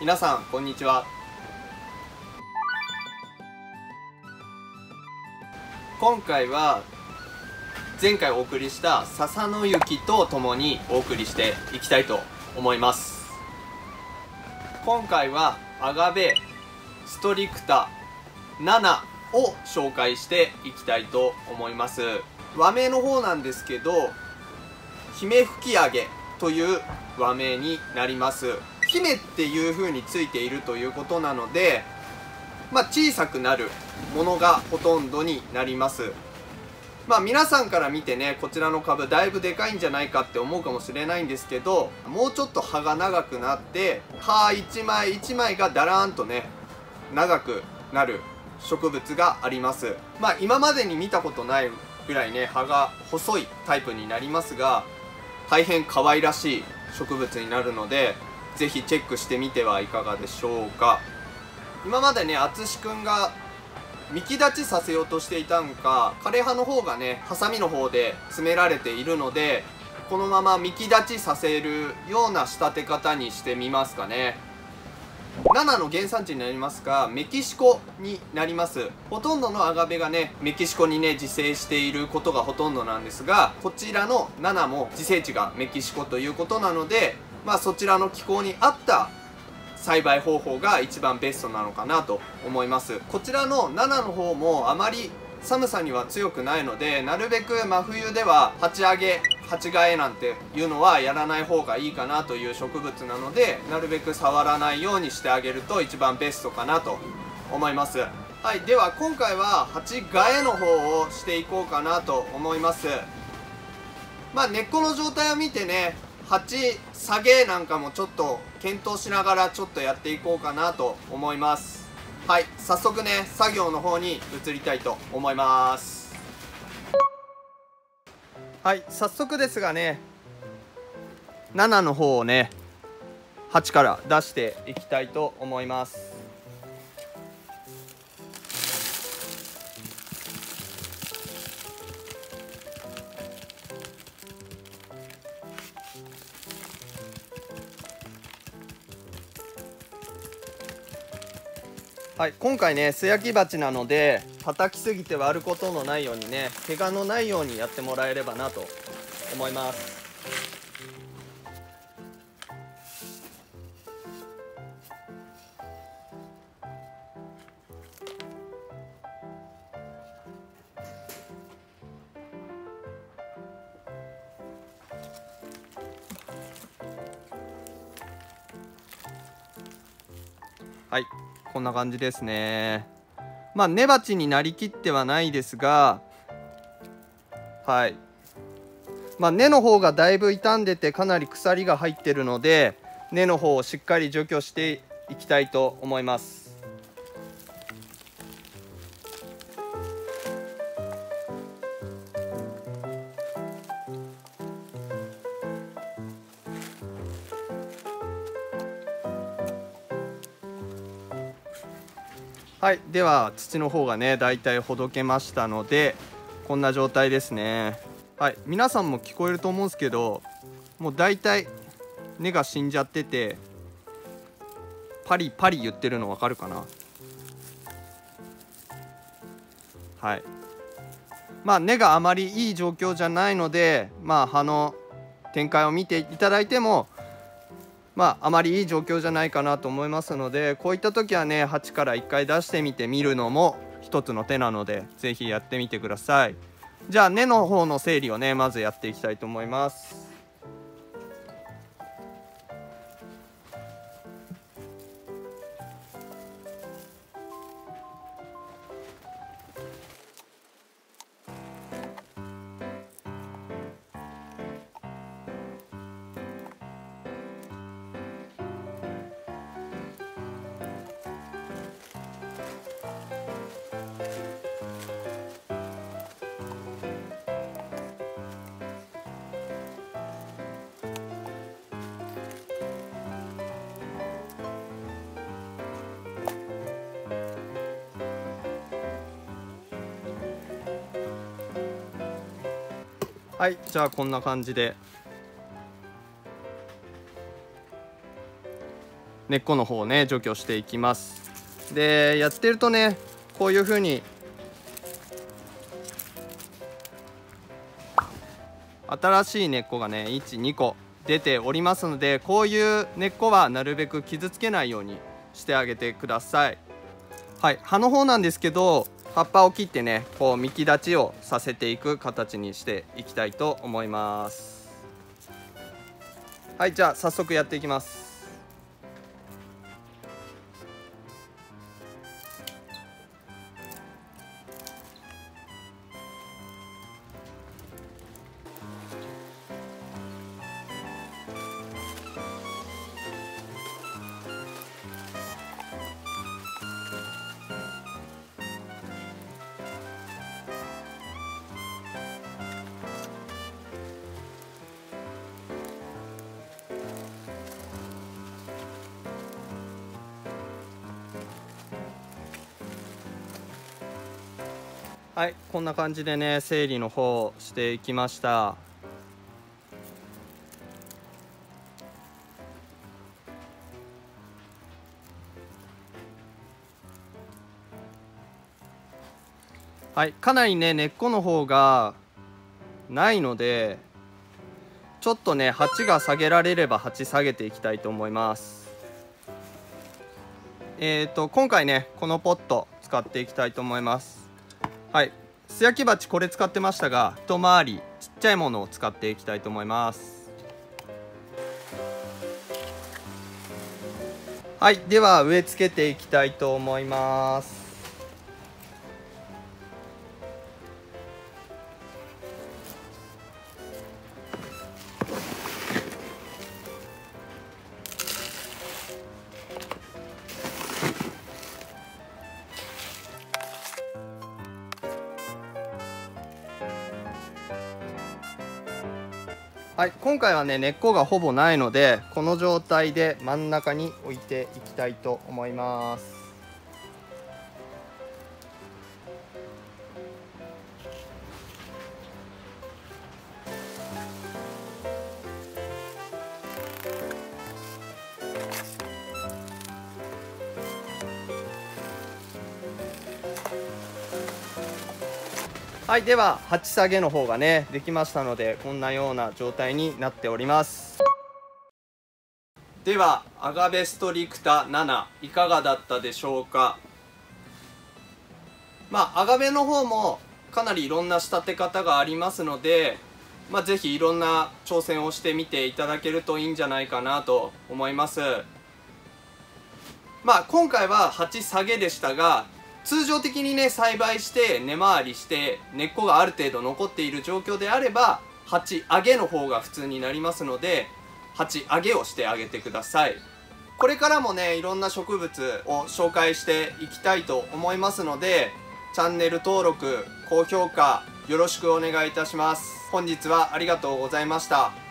皆さんこんにちは。今回は前回お送りした笹の雪とともにお送りしていきたいと思います。今回はアガベストリクタ7を紹介していきたいと思います。和名の方なんですけど姫吹き上げという和名になります。姫っていう風についているということなのでまあ小さくなるものがほとんどになります。まあ皆さんから見てねこちらの株だいぶでかいんじゃないかって思うかもしれないんですけどもうちょっと葉が長くなって葉1枚1枚がだらーんとね長くなる植物があります。まあ今までに見たことないぐらいね葉が細いタイプになりますが大変可愛らしい植物になるので是非チェックしてみてはいかがでしょうか。今までね淳くんが幹立ちさせようとしていたんか枯葉の方がねハサミの方で詰められているのでこのまま幹立ちさせるような仕立て方にしてみますかね。7の原産地になりますがメキシコになります。ほとんどのアガベがねメキシコにね自生していることがほとんどなんですがこちらの7も自生地がメキシコということなのでまあそちらの気候に合った栽培方法が一番ベストなのかなと思います。こちらの7の方もあまり寒さには強くないのでなるべく真冬では鉢上げ鉢替えなんていうのはやらない方がいいかなという植物なのでなるべく触らないようにしてあげると一番ベストかなと思います。はいでは今回は鉢替えの方をしていこうかなと思います。まあ根っこの状態を見てね鉢下げなんかもちょっと検討しながらちょっとやっていこうかなと思います。はい早速ね作業の方に移りたいと思います。はい早速ですがね7の方をね8から出していきたいと思います。はい、今回ね素焼き鉢なので叩きすぎて割ることのないようにね怪我のないようにやってもらえればなと思います。はい。こんな感じですね。まあ根鉢になりきってはないですがはい。まあ根の方がだいぶ傷んでてかなり鎖が入ってるので根の方をしっかり除去していきたいと思います。はいでは土の方がねだいたいほどけましたのでこんな状態ですね。はい皆さんも聞こえると思うんですけどもうだいたい根が死んじゃっててパリパリ言ってるの分かるかな？はい。まあ根があまりいい状況じゃないのでまあ葉の展開を見ていただいてもまあ、あまりいい状況じゃないかなと思いますのでこういった時はね鉢から1回出してみてみるのも一つの手なので是非やってみてください。じゃあ根の方の整理をねまずやっていきたいと思います。はいじゃあこんな感じで。根っこの方をね除去していきます。でやってるとねこういう風に新しい根っこがね12個出ておりますのでこういう根っこはなるべく傷つけないようにしてあげてください。はい葉の方なんですけど葉っぱを切ってねこう幹立ちをさせていく形にしていきたいと思います。はいじゃあ早速やっていきます。はいこんな感じでね整理の方していきました。はいかなりね根っこの方がないのでちょっとね鉢が下げられれば鉢下げていきたいと思います。えっ、ー、と今回ねこのポット使っていきたいと思います。はい。素焼き鉢これ使ってましたが一回りちっちゃいものを使っていきたいと思います。はい。では植え付けていきたいと思います。はい今回はね根っこがほぼないのでこの状態で真ん中に置いていきたいと思います。はいでは鉢下げの方がねできましたのでこんなような状態になっております。ではアガベストリクタ7いかがだったでしょうか？まあアガベの方もかなりいろんな仕立て方がありますのでまあ、ぜひいろんな挑戦をしてみていただけるといいんじゃないかなと思います。まあ今回は鉢下げでしたが通常的にね栽培して根回りして根っこがある程度残っている状況であれば鉢上げの方が普通になりますので鉢上げをしてあげてください。これからもねいろんな植物を紹介していきたいと思いますのでチャンネル登録高評価よろしくお願いいたします。本日はありがとうございました。